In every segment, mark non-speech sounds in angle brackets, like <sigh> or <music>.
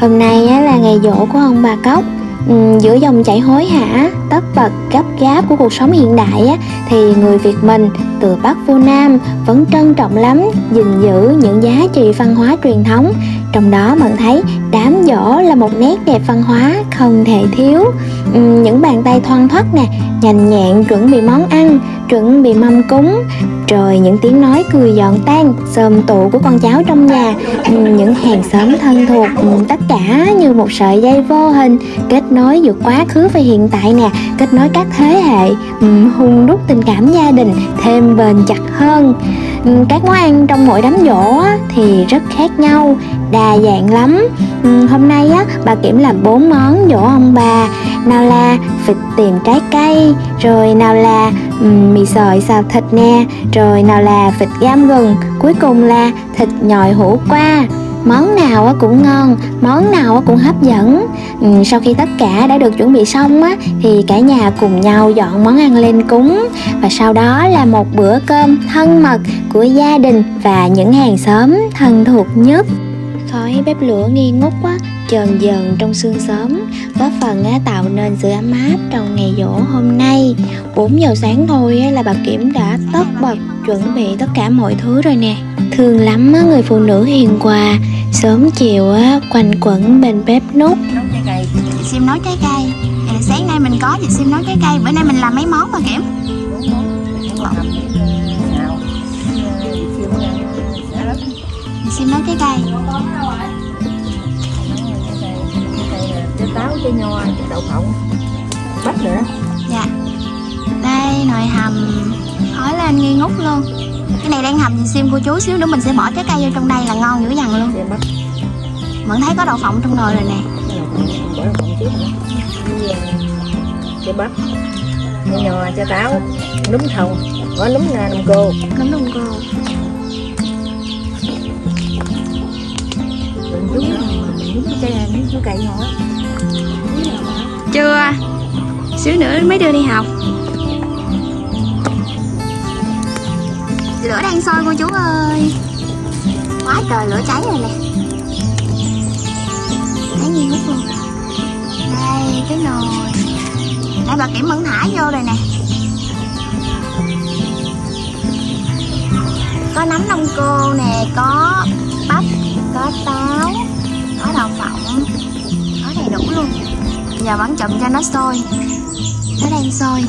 Hôm nay là ngày dỗ của ông bà Cóc ừ, Giữa dòng chảy hối hả, tất bật gấp gáp của cuộc sống hiện đại á, Thì người Việt mình từ Bắc vô Nam vẫn trân trọng lắm gìn giữ những giá trị văn hóa truyền thống. Trong đó mình thấy đám dỗ là một nét đẹp văn hóa không thể thiếu. Ừ, những bàn tay thoăn thoắt nè nhanh nhẹn chuẩn bị món ăn chuẩn bị mâm cúng rồi những tiếng nói cười giòn tan sơm tụ của con cháu trong nhà. Ừ, những hàng xóm thân thuộc ừ, tất cả như một sợi dây vô hình, kết nối giữa quá khứ và hiện tại nè, kết nối các thế hệ ừ, hung đúc tình cảm gia đình, thêm bền chặt hơn. Các món ăn trong mỗi đám dỗ thì rất khác nhau, đa dạng lắm. Hôm nay á, bà kiểm làm bốn món dỗ ông bà nào là vịt tìm trái cây rồi nào là um, mì sợi xào thịt nè rồi nào là vịt gam gừng cuối cùng là thịt nhồi hủ qua. Món nào cũng ngon món nào cũng hấp dẫn. Ừ, sau khi tất cả đã được chuẩn bị xong á thì cả nhà cùng nhau dọn món ăn lên cúng. Và sau đó là một bữa cơm thân mật của gia đình và những hàng xóm thân thuộc nhất. Khói bếp lửa nghi ngút quá chờn dần trong xương sớm góp phần tạo nên sự ấm áp trong ngày dỗ hôm nay. 4 giờ sáng thôi là bà Kiểm đã tất bật chuẩn bị tất cả mọi thứ rồi nè. Thường lắm người phụ nữ hiền hòa Sớm chiều quanh quẩn bên bếp nút. Nấu trái cây. Chị Sim nói trái cây. À, Sáng nay mình có chị Sim nói trái cây? Bữa nay mình làm mấy món mà Kiểm? Chị Sim nói trái cây táo, trái nho, trái đậu phộng Bắp nữa. Dạ. Đây nồi hầm. Khói lên nghi ngút luôn. Cái này đang hầm sim cô chú xíu nữa mình sẽ bỏ trái cây vô trong đây là ngon dữ dằn luôn. Vẫn thấy có đậu phộng trong nồi rồi nè. Bỏ đậu phộng trước trái bắp trái nhò trái táo. Núm thồng có núm nà nông cô. Núm nông cô. Trúng núm trái núm trái cây nhỏ chưa à? xíu nữa mới đưa đi học. Lửa đang sôi cô chú ơi. Quá trời lửa cháy rồi nè. Thấy nghi hút luôn. Đây, cái nồi. Đây bà kiểm vẫn thả vô rồi nè. Có nấm đông cô nè, có bắp, có táo, có đậu phộng. Có đầy đủ luôn và bắn chậm cho nó sôi nó đang sôi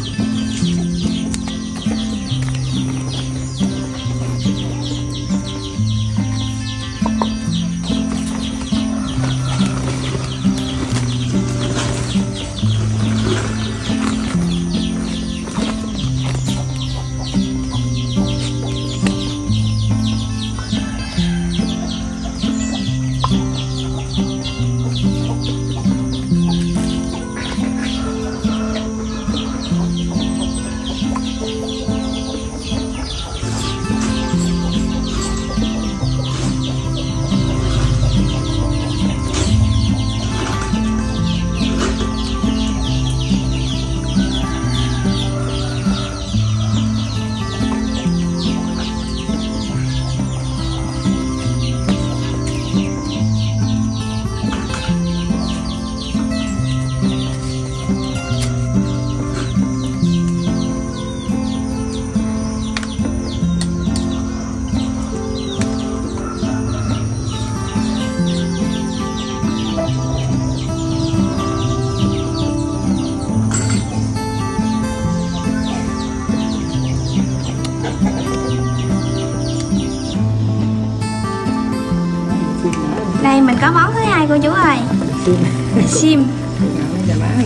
ơi sim.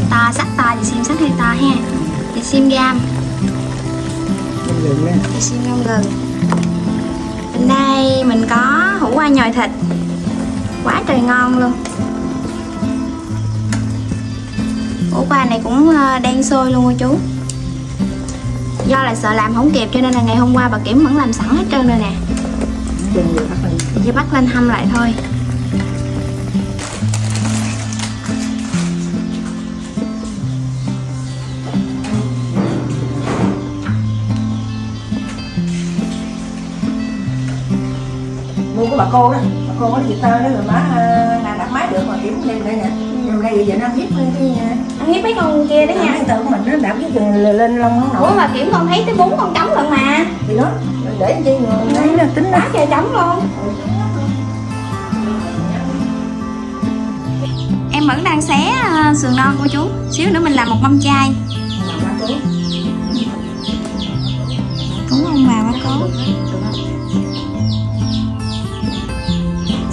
To sắc to thì sim sắc hơi to ha thì sim gam. Thì sim ngâm gừng đây mình có hủ qua nhồi thịt. Quá trời ngon luôn. Hủ qua này cũng ờ, đang sôi luôn cô chú. Do là sợ làm không kịp cho nên là ngày hôm qua bà kiểm vẫn làm sẵn hết trơn rồi nè. Chỉ bắt lên hâm lại thôi đó gì tơ đó rồi má à, làm đặt máy được mà kiểm gì vậy nó hiếp cái ăn hiếp mấy con kia đấy nha. tự của mình nó đạp cái lên lên lông ủa nổi. Mà kiểm con thấy tới bốn con trống lận mà. Thì đó để chi người thấy nó tính nó quá trời trống luôn. Em vẫn đang xé ờ, sườn non của chú. Xíu nữa mình làm một mâm chay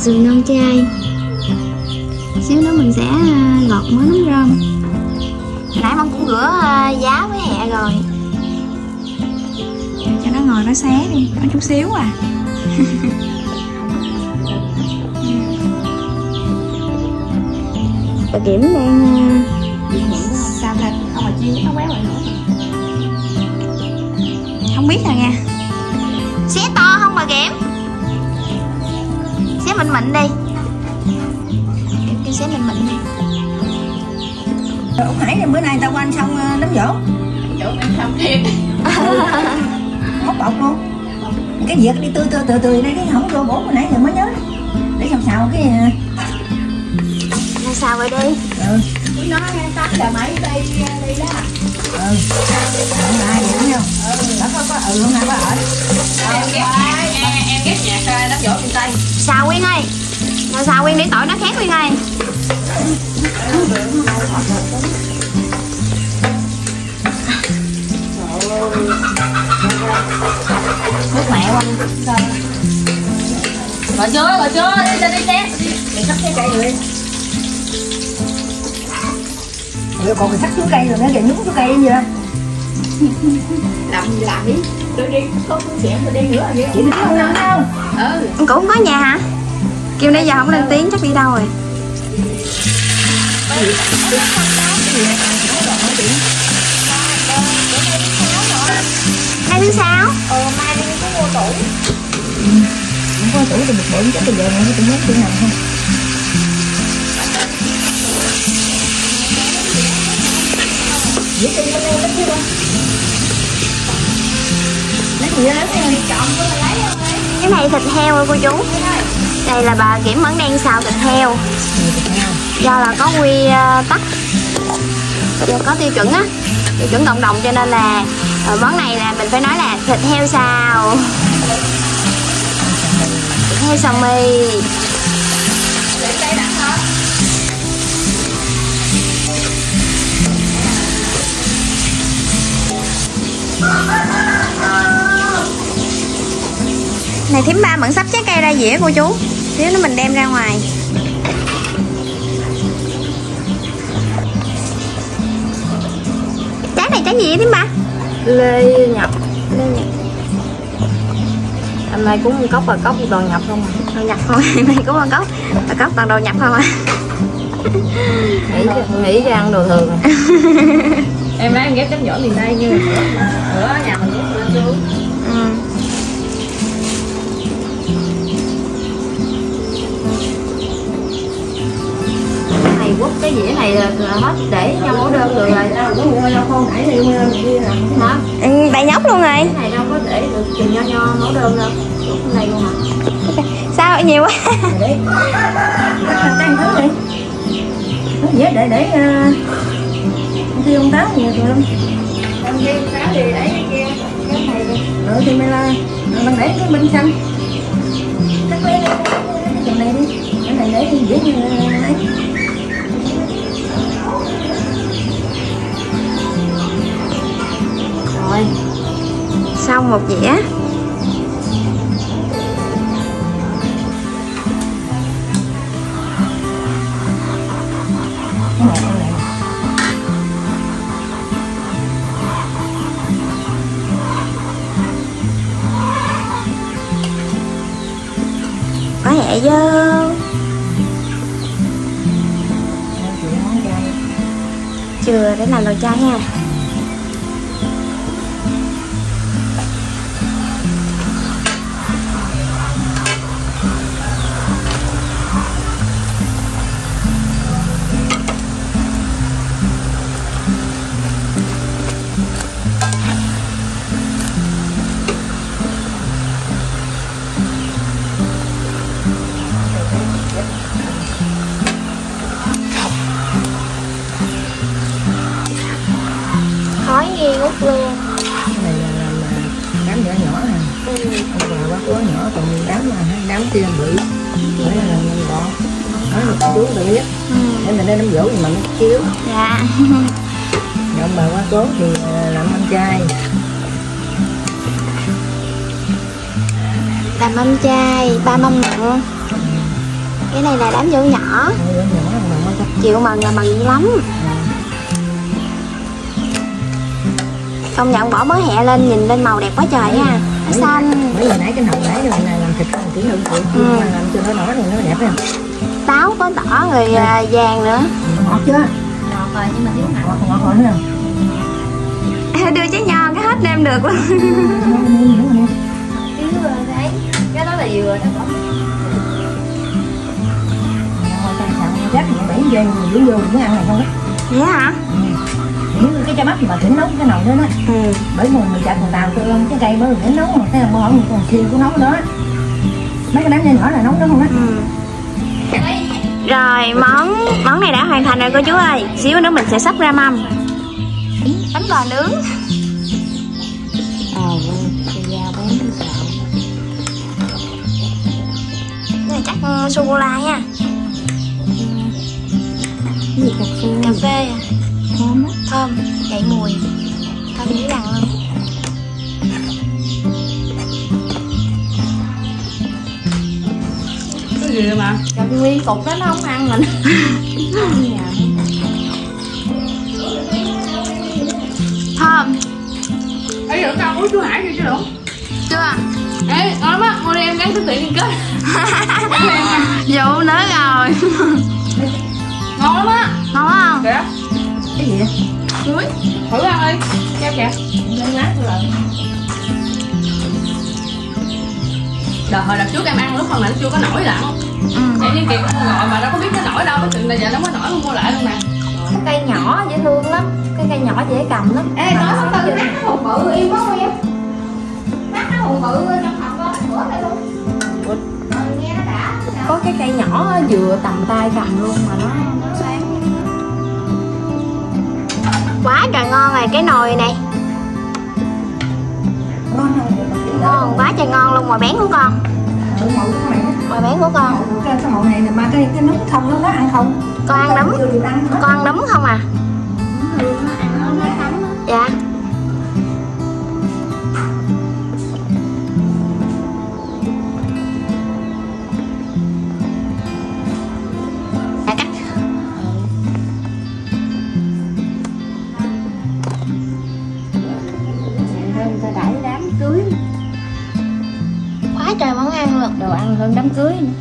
sườn non chay xíu nữa mình sẽ ờ, gọt mớ nấm rơm. Hồi nãy con cũng rửa ờ, giá với hẹ rồi. Cho nó ngồi nó xé đi có chút xíu à. Bà kiểm đang ờ, xào thịt không mà chiên nó béo lại nữa. Không biết rồi nha. Xé to không bà kiểm xé mịn mịn đi Kiểm kêu xé mịn mịn đi ông Hải này bữa nay tao quanh xong ờ, nấm dỗ chỗ em không thiệt móc bọc luôn. Cái việc đi tươi tươi tươi tươi đây cái không vô bổ hồi nãy giờ mới nhớ. Để xào xào cái ờ, xào rồi đi? Ừ nó tắt giờ mấy đi đi đó ừ ai vậy đúng không ừ có có ừ hôm nay có ở em ghét em em ghét nhạc đám dỗ miền tây Xào Quyên ơi. Sao xào Quyên để tỏi nó khét Quyên ơi. Nước mẹ quá. Gọi chưa gọi chưa? Đi lên đi xe mày cắt cái cây rồi đi rồi còn mày cắt xuống cây rồi nữa kìa nhúng xuống cây gì đó. Làm làm đi. Tôi đi có phương tiện tôi đi nữa vậy. Chị đi không nằm đâu ừ. Ông cụ không có nhà hả? Kêu nãy giờ không lên tiếng chắc đi đâu rồi? Nay thứ sáu không có tuổi thì một bụng chắc bây giờ này cũng muốn chuyện nào không Dễ tin lên lên chứ không lấy gì đó Cái này thịt heo ơi cô chú. Đây là bà Kiểm vẫn đang xào thịt heo. Do là có quy ờ, tắc. Do có tiêu chuẩn á. Tiêu chuẩn cộng đồng cho nên là ờ, Món này là mình phải nói là thịt heo xào. Thịt heo xào mì. Này thím ba vẫn sắp trái cây ra dĩa cô chú Xíu nữa mình đem ra ngoài Trái này trái gì vậy thím ba? lê nhập Lê Nhật hôm nay cũng cốc và cốc toàn nhập không à. Đồ nhập không? <laughs> Này cũng con cốc Bà cốc toàn đồ nhập không à nghĩ nghĩ ra ăn đồ thường. <laughs> em nói em ghép chấm dỗ miền tây nhưng mà bữa nhà mình cũng lên chú ừ. này quất cái dĩa này là, là hết để cho mẫu đơn được rồi hả? Ừ Đại nhóc luôn rồi. Cái này đâu có để được chừng nho nho mẫu đơn đâu Quất cái này luôn hả? Sao nhiều quá? Để. Thứ đi. Nó dễ để để khi ông táo nhiều tụi lắm em đi sáng thì để cái kia cái này đi rồi thì mày là mình để cái bình xanh cắt lấy cái này đi. Cái này để dễ như ấy. Rồi Xong một dĩa Có hẹ vô. Chưa để làm đồ chay ha. Chú tự biết ừ. để mình lên đám dỗ thì mình nó chiếu dạ Rồi ông bà quá cố thì à, làm ăn chay làm mâm chay ba mâm mặn cái này là đám dỗ nhỏ mà chịu mừng là mừng lắm công nhận bỏ mới hẹ lên nhìn lên màu đẹp quá trời ha nó xanh mấy giờ nãy cái nồi nãy rồi này làm thịt con kỹ hơn chị Ừ. mà làm cho nó đỏ thì nó đẹp ha táo có tỏ rồi à, vàng nữa. Ngọt chưa? Ngọt rồi nhưng mà thiếu ngọt ngọt rồi nữa <laughs> đưa trái nho cái hết đem được luôn. Cái đó là dừa đó chắc là bảy giây mình vô mới ăn này không á vậy hả? Những cái trái bắp mà thỉnh nấu cái nồi đó đó. Ừ. Bởi mùa mình chặt người tàu tôi ăn cái cây mới thỉnh nấu. Mà cái bò mình còn siêu của nấu đó. Mấy cái đám nhỏ nhỏ là nấu đó không á. Ừ. Rồi món món này đã hoàn thành rồi cô chú ơi. Xíu nữa mình sẽ sắp ra mâm. Bánh bò nướng. Ờ này chắc ừ, sô-cô-la nha. Cái gì cà phê? Cà phê à? Thơm Thơm Dậy mùi. Thơm dữ dằn luôn gì mà cà phê nguyên cục đó nó không ăn mình. Thơm. Ê, được đâu, chú Hải chưa chứ đủ Chưa. Ê, ngon lắm á, mua đi em gắn cái tiện liên kết. <laughs> Vụ nữa rồi. Ngon lắm á. Ngon không? Kìa, cái gì vậy? Thử ăn đi, keo kìa. Lên lát rồi Đợt hồi đợt trước em ăn lúc còn lại chưa có nổi lận. Ừ. Em với Kiệt gọi mà đâu có biết nó nổi đâu Cái chuyện là giờ nó mới nổi luôn mua lại luôn nè. Cái cây nhỏ dễ thương lắm cái cây nhỏ dễ cầm lắm. Ê, nói xong từ nát cái hồn bự im quá em? Nát cái hồn bự trong phòng con, bữa đây luôn. Nghe nó đã có cái cây nhỏ vừa tầm tay cầm luôn mà nó nó sáng Quá trời ngon rồi cái nồi này Mồi bén của con. Mồi bén của con. Cái màu này là mà cái cái nấm không nó nó ăn không? Con ăn nấm. Con ăn nấm không à cưới nữa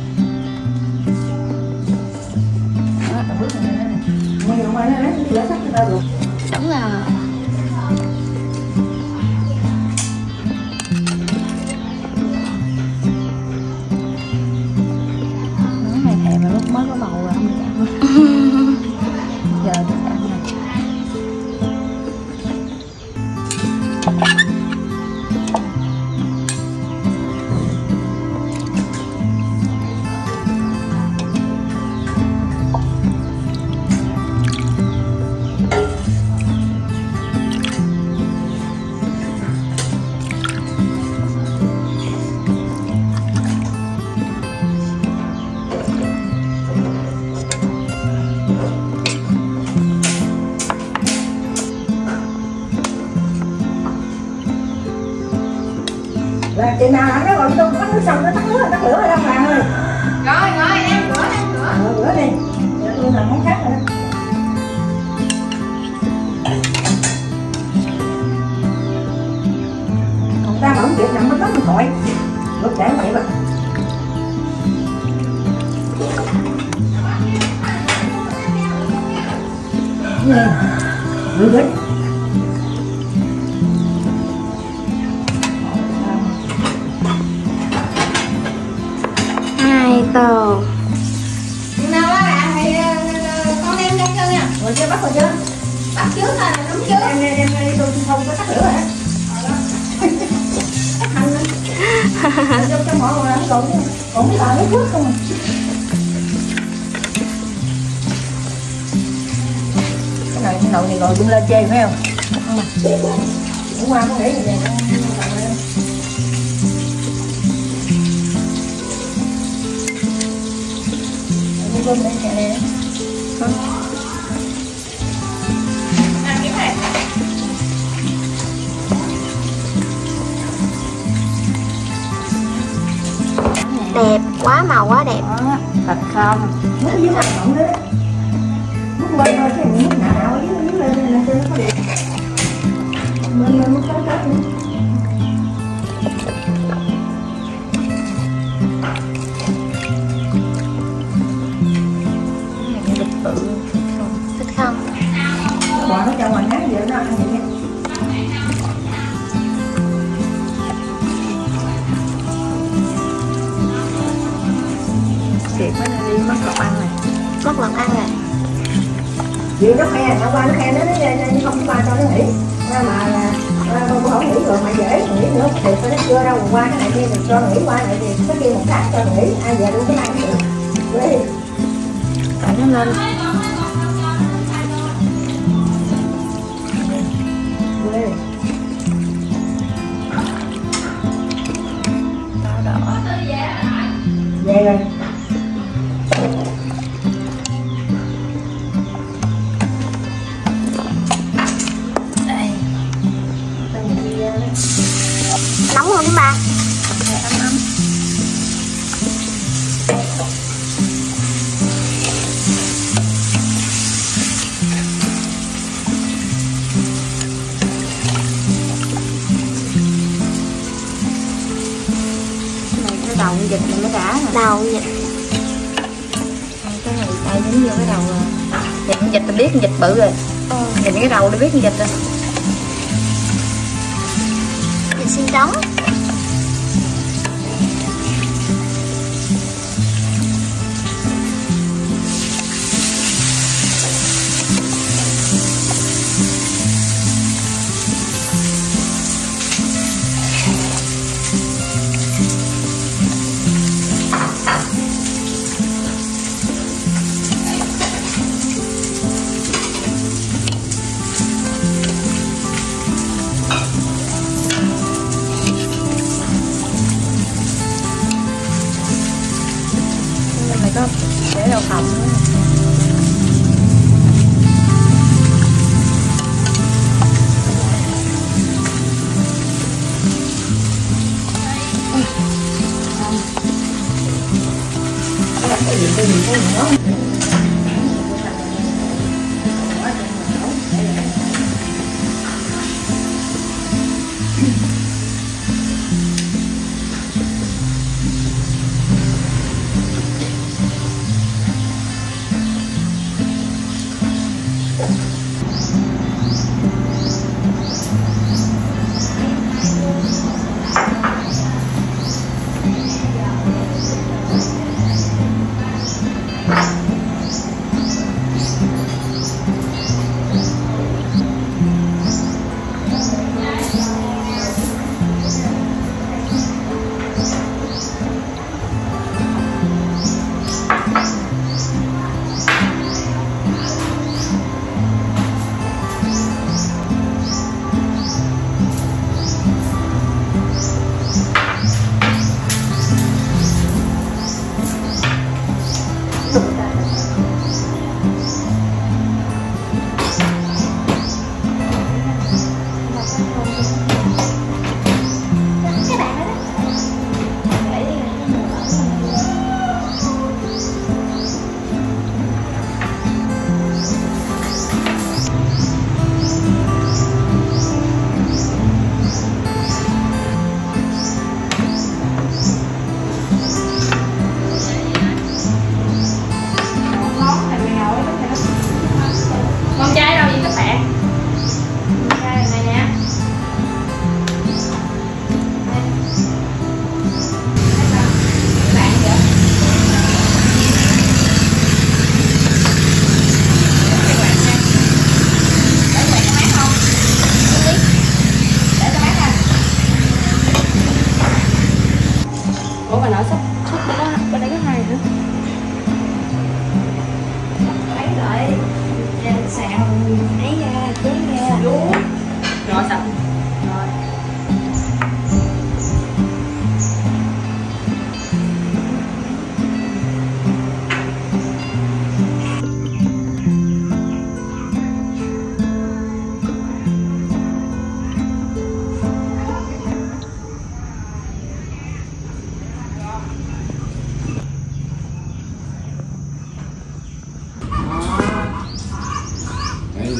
có nước nó tắt lửa rồi đâu bạn ơi Rồi, rồi, em rửa, em rửa mở lửa đi tôi làm món khác rồi đó còn ta mà không chịu nằm nó tắt điện thoại lúc trẻ vậy mà Yeah. Really? Tô Nào á bạn thì ờ, ờ, con đem cho chân nha rồi chưa bắt rồi chưa Bắt trước thôi, đúng trước em em em tôi không có tắt lửa trong trong họ còn còn còn cái tờ nước nước không à cái này cái nồi này rồi bưng lên chê phải không hôm qua có nghĩ gì vậy Hãy subscribe cho kênh không đẹp quá màu quá đẹp đó thật không Nước dưới mặt cộng đấy Nước quay thôi chứ nước nào ở dưới dưới lên là trên nó có đẹp Lên lên nó có tự thích không Bỏ nó cho ngoài nát vậy nó ăn vậy thiệt mới đi mất cọc ăn này mất lần ăn này Vì nó khe, nó qua nó khe nó nó không qua cho nó nghỉ Mà mà cô không nghỉ rồi mà dễ nghỉ nữa thì nó chưa đâu qua cái này kia mình cho nghỉ qua này thì cái kia một tháng cho nghỉ ai về luôn cái này được nó lên quê đỏ rồi. Bự rồi. Nhìn cái đầu để biết con vịt rồi. Thịt xiên trống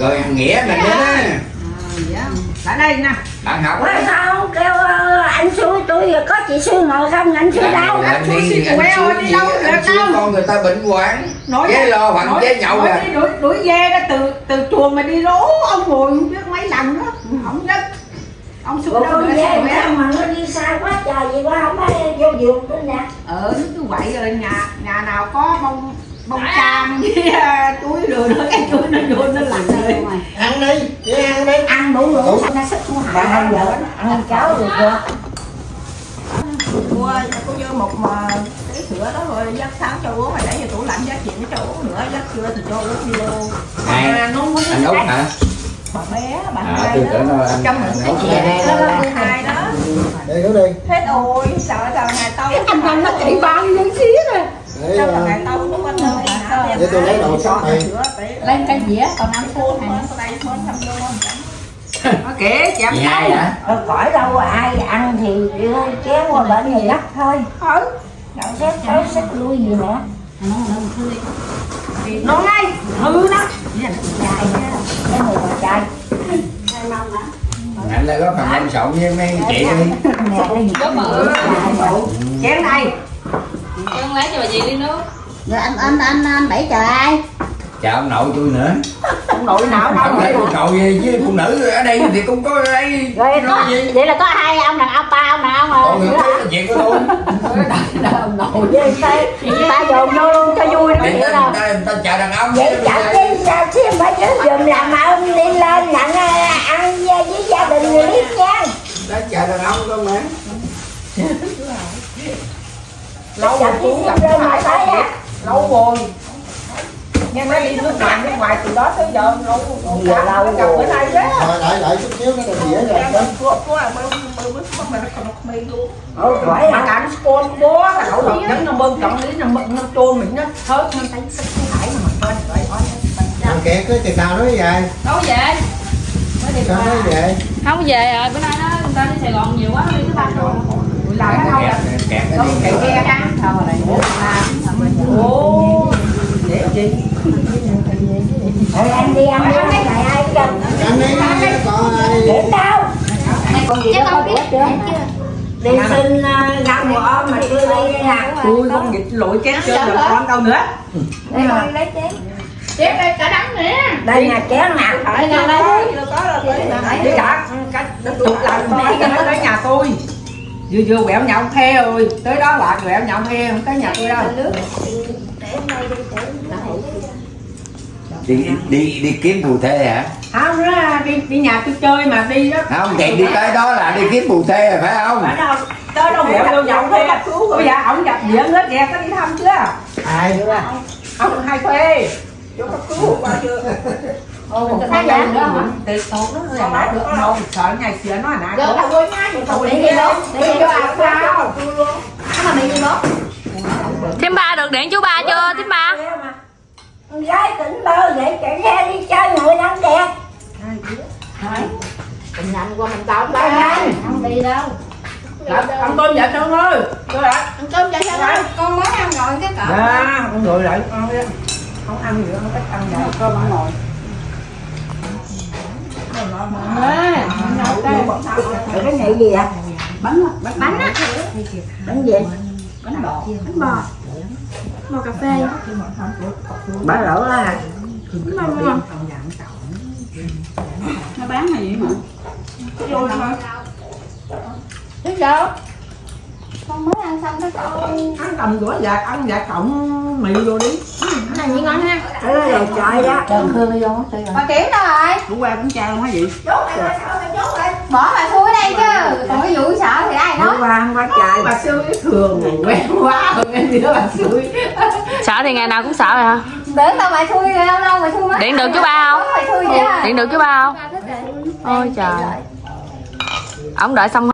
rồi nghĩa mình đó Lại đây nè. Bạn học Ủa sao không kêu ờ, anh xui tôi có chị xui ngồi không? Anh xui đâu? anh đi xui queo anh đi đâu anh được xui đâu. con người ta bệnh hoạn Nói ghé ra- lo hoặc nói- ghé nhậu nói đi đuổi đuổi dê ra từ từ chuồng mà đi lố ông ngồi biết mấy lần đó. Không đất ông xui đâu nữa sao mẹ? mà nó đi xa quá trời gì quá không phải vô giường nữa nè. Nó cứ vậy rồi nhà nhà nào có bông bông cam với à, chuối rồi nữa cái chuối nó vô nó lạnh rồi. ăn đi. Đi. Ăn đi. Ăn đủ đủ. nó sức bà hại hai giờ ăn cháo được chưa mua có vô một mà cái sữa đó rồi dắt sáng cho uống mà để vô tủ lạnh dắt chuyện cho uống nữa dắt chưa thì cho uống vô? À, nó có anh út cái- hả? Bà bé bà à hai đó. trong những cái chè đó cô hai đó. Đi đi. Thế rồi sợ trời ngày tao anh anh nó chạy bao nhiêu xía rồi để sao ờ, ngày tao nó có nơi để tôi lấy đồ sắp này lên cái dĩa còn ăn phun này nó kể chạm Chị hai hả Ờ, khỏi đâu ai ăn thì chén qua bệnh thì lắc thôi thôi đậu xếp tới xếp lui gì nữa nó ngay hư nó cái mùi mà chai anh lại có phần ông sậu với mấy chị đi chén này Con lấy cho bà gì đi nước. Rồi anh anh anh anh bảy chờ ai? Chào ông nội tôi nữa. Ông nội nào đâu lấy ông nội gì với phụ nữ ở đây thì cũng có đây. Rồi có, gì? vậy là có hai ông đàn ông ba ông đàn ông còn người rồi khác là chuyện của tôi. Ông nội vậy tay ta dồn vô luôn cho vui đó ta, đâu ta, người ta chào đàn ông vậy chẳng đi sao chứ phải chứ dùm làm mà ông đi lên nhận à, ăn với gia đình người biết nha ta chào đàn ông cơ mà lâu rồi cũng gặp rồi phải phải đâu á. lâu rồi. Nghe nói đi nước ngoài nước ngoài từ đó tới giờ lâu lâu Dạ, lâu gặp rồi. bữa nay đó. Rồi lại lại chút xíu nó là dĩa rồi. Bơm bơm bơm mà cả con bố là cậu đọc nhấn nó bơm chọn lý nó bơm nó trôn mình nó thớt nó thấy sức cái hải mà con vậy? Thôi Thằng kẹt cái chừng nào nó về Đâu có về. Sao nó về Không về rồi, bữa nay nó người ta đi Sài Gòn nhiều quá, đi thứ ba rồi làm cái đâu kẹt kẹt cái đi ghe ra sao mà này gì Rồi ăn đi ăn đi ăn lại ai cần Anh đi ai Kiểm đâu Con gì đó biết chưa chưa Đi xin uh, gạo một ôm mà chưa đi hả tôi con nghịch lội chết chơi được con đâu nữa Đây mà lấy chén Chép đây cả đắng nữa Đây là chén nè phải nhà đây đi cả cái tụt làm đi cái nó tới nhà tôi vừa vừa quẹo nhậu the rồi tới đó là quẹo nhậu the không tới nhà tôi đâu đi đi đi kiếm phù thê hả không nó đi đi nhà tôi chơi mà đi đó không thì đi tới đó là đi kiếm phù thê rồi phải không ở đâu tới đâu quẹo vô nhậu the bây giờ ổng gặp diện hết nè có đi thăm chưa Ai ông hai thuê vô cấp cứu qua chưa Ồ, gì nữa hả? Tiệc tốt đó, rồi. Đã được đâu, sợ ngày xưa nó nãy Được là vui nha Chị phụ điện gì bố Điện gì bố sao? Nó mà điện gì bố Thím ba được điện chú ba chưa, thím ba. Con gái tỉnh bơ vậy chạy xe đi chơi ngồi lăn kẹt Mình nhanh qua mình tao anh Không đi đâu. Ăn cơm vợ Sơn ơi Tôi đã Ăn cơm cho sao đó Con mới ăn rồi cái cỡ Dạ, con ngồi lại. Ăn đi Không ăn nữa, không thích ăn rồi Cơm. ăn ngồi. Rồi cái này gì à? Bánh bánh Bánh á Bánh gì bánh bò Bánh bò Bò cà phê Bả lỗ à Bánh bò bò Nó bán này gì mà biết đâu? Con mới ăn xong cái cậu Ăn cầm đũa dạ, ăn dạ cộng mì vô đi. Cái này gì ngon ha. Cái đó là trời đó. Đơn hương vô Bà kiểm đâu rồi Cũng qua cũng cha luôn hả gì Bỏ bà thui ở đây chứ. Còn cái vụ sợ thì ai Nó nói? qua không có trời Bà xui thường quen quá rồi nghe đứa bà xui? Sợ thì ngày nào cũng sợ rồi hả? Tưởng đâu mày thui rồi lâu lâu mày thui mất. Điện được chú ba không? Điện được chú ba không? Rồi Ôi trời. Ông đợi xong